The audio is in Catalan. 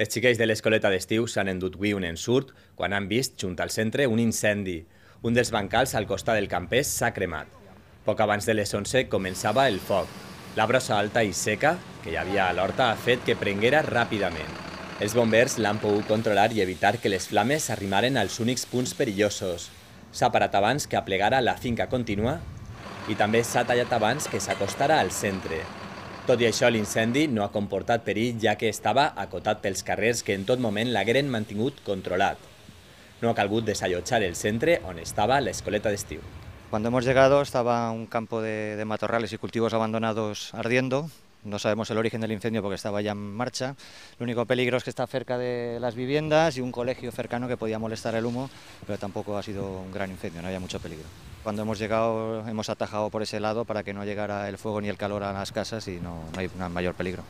Els xiquets de l'escoleta d'estiu s'han endut avui un ensurt quan han vist, junt al centre, un incendi. Un dels bancals al costat del campès s'ha cremat. Poc abans de les 11 començava el foc. La brossa alta i seca que hi havia a l'horta ha fet que prenguera ràpidament. Els bombers l'han pogut controlar i evitar que les flames s'arrimaren als únics punts perillosos. S'ha parat abans que aplegara la finca contínua i també s'ha tallat abans que s'acostara al centre. Tot i això, l'incendi no ha comportat perill ja que estava acotat pels carrers que en tot moment l'hagueren mantingut controlat. No ha calgut desallotjar el centre on estava l'escoleta d'estiu. Cuando hemos llegado estaba un campo de, de matorrales y cultivos abandonados ardiendo. No sabemos el origen del incendio porque estaba ya en marcha. Lo único peligro es que está cerca de las viviendas y un colegio cercano que podía molestar el humo, pero tampoco ha sido un gran incendio, no había mucho peligro. Cuando hemos llegado hemos atajado por ese lado para que no llegara el fuego ni el calor a las casas y no, hay mayor peligro.